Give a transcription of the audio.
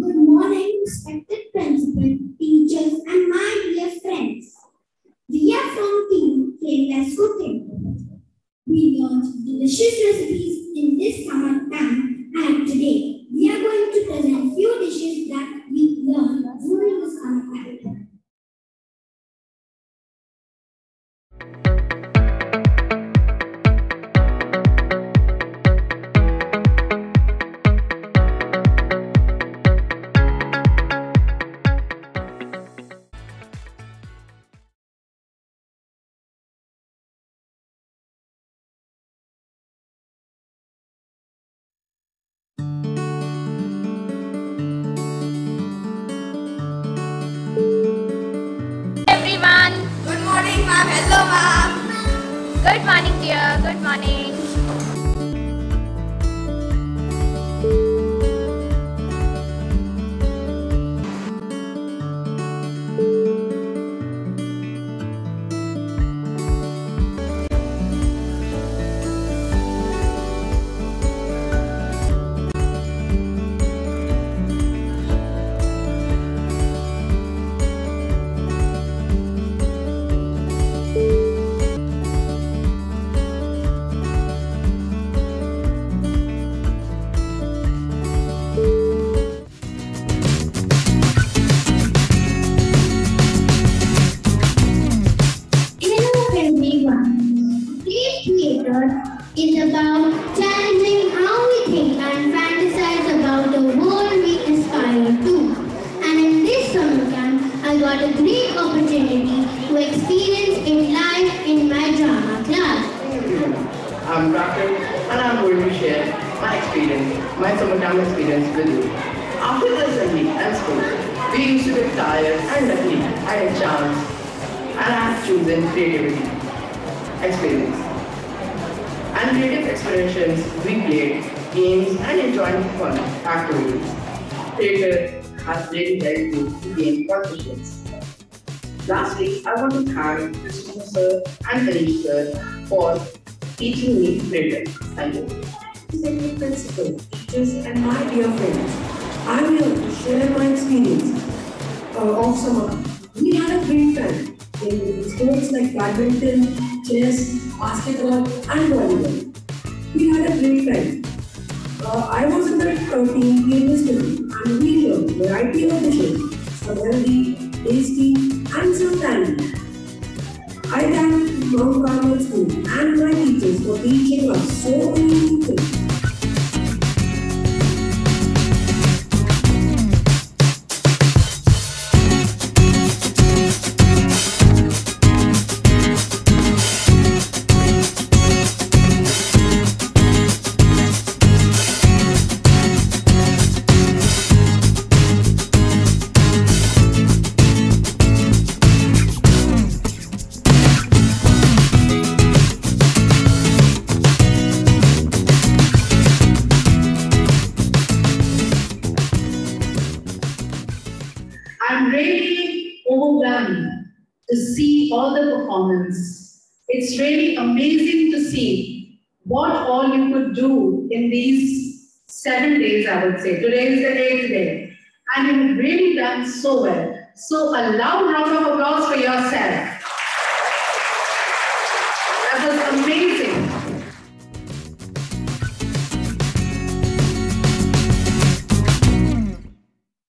Good morning, respected principal, teachers, and my dear friends. We are from Team Careless Cooking. We learned delicious recipes in this summer camp, and today Hello, ma'am. Good morning, dear. Good morning. Got a great opportunity to experience in life in my drama class. I'm Bracken and I'm going to share my experience, my summer camp experience with you. After the assembly and school, we used to get tired and luckily I had a chance and I have chosen creativity, experience. And creative expressions, we played games and enjoyed fun activities. Theatre has really helped me to gain confidence. Lastly, I want to thank Christopher sir and sir for teaching me theatre. Thank you. Second principal, teachers, and my dear friends. Here to share my experience uh, of summer. We had a great time in sports like badminton, chess, basketball, and volleyball. We had a great time. Uh, I was in the team Cooking, and we learned variety of dishes, healthy, tasty, and some tangy. I thank Mount Carmel School and my teachers for teaching us so many things. All the performance. It's really amazing to see what all you could do in these seven days, I would say. Today is the eighth day. And you've really done so well. So a loud round of applause for yourself.